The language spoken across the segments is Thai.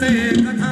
เส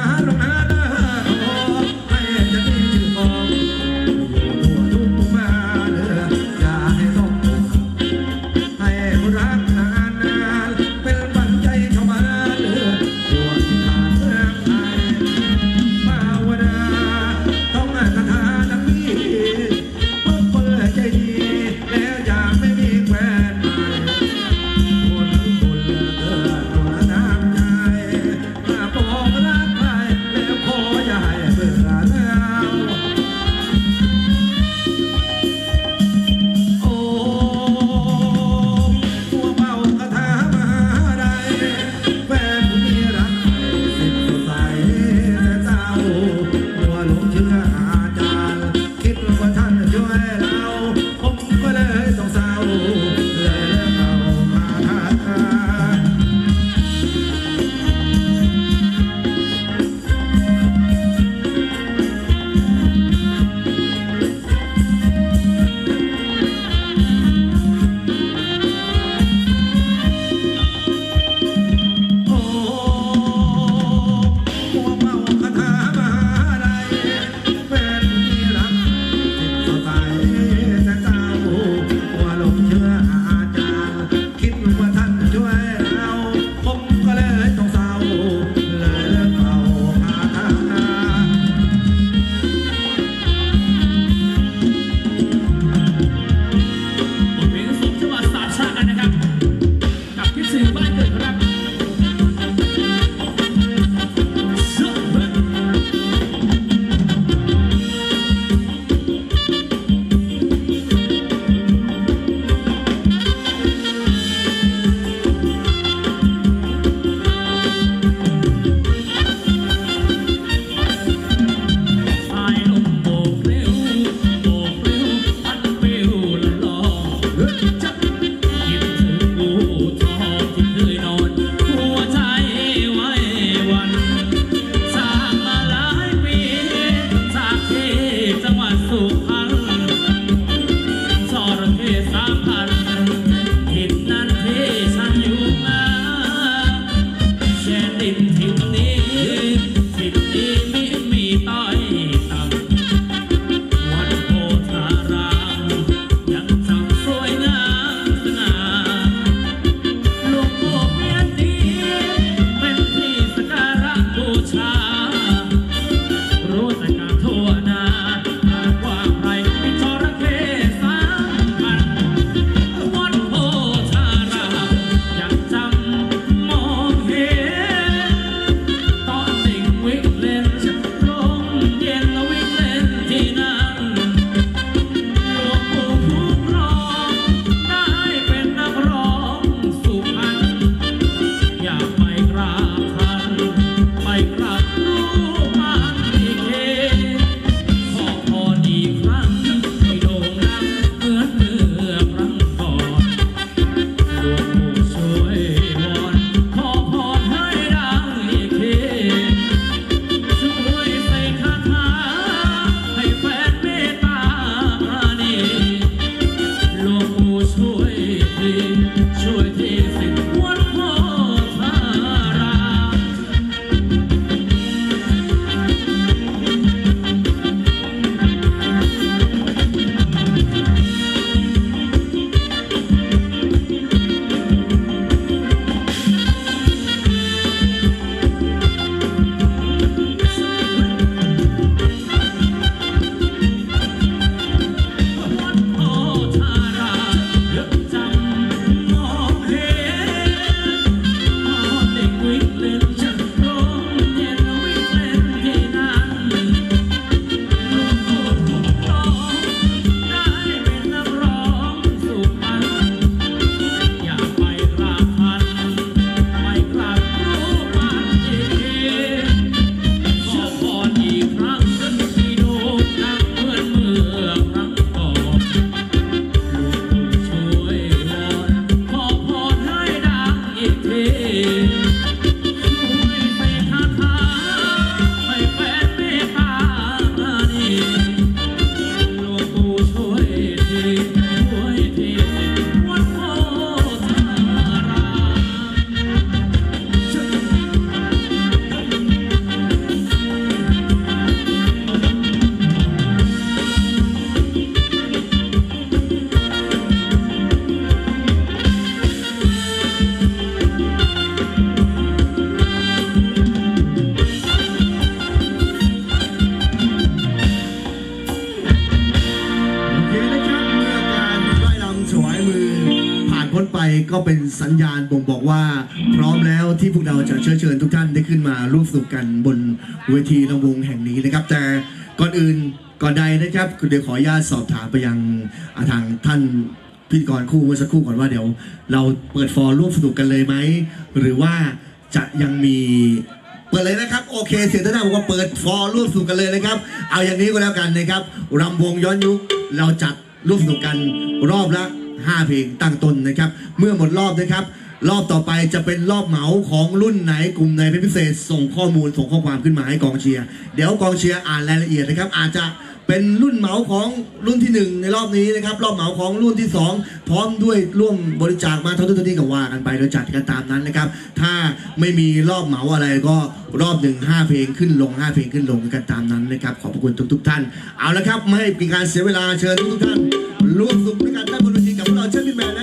ที่พวกเราจะเชิญเชิญทุกท่านได้ขึ้นมาร่วมสนุกกันบนเวทีลำวงแห่งนี้นะครับ แต่ก่อนอื่นก่อนใดนะครับเดี๋ยวขออนุญาตสอบถามไปยังาทางท่านพิธีกรคู่เมื่อสักครู่ก่อนว่าเดี๋ยว เราเปิดฟอร์ร่วมสนุกกันเลยไหมหรือว่าจะยังมีเปิดเลยนะครับโอเคเสียงท่านบอกว่าเปิดฟอร์ร่วมสนุกกันเลยนะครับ เอาอย่างนี้ก็แล้วกันนะครับรำวงย้อนยุคเราจัดร่วมสนุกกันรอบละ 5 เพลงตั้งต้นนะครับ เมื่อหมดรอบนะครับ รอบต่อไปจะเป็นรอบเหมาของรุ่นไหนกลุ่มไหนเป็นพิเศษ ส่งข้อมูลส่งข้อความขึ้นมาให้กองเชียร์เดี๋ยวกองเชียร์อ่านรายละเอียดนะครับ อาจจะเป็นรุ่นเหมาของรุ่นที่หนึ่งในรอบนี้นะครับ รอบเหมาของรุ่นที่สองพร้อมด้วยร่วมบริจาคมาเท่าที่เท่าที่ก็ว่ากันไปโดยจัดกันตามนั้นนะครับ ถ้าไม่มีรอบเหมาอะไรก็รอบหนึ่งห้าเพลงขึ้นลงห้าเพลงขึ้นลงกันตามนั้นนะครับ ขอบคุณทุกทุกท่าน เอาละครับ ไม่ให้เป็นการเสียเวลาเชิญทุกทุกท่านร่วมสนุกด้วยกันด้านบนเวทีกับเราเชิญพี่แมน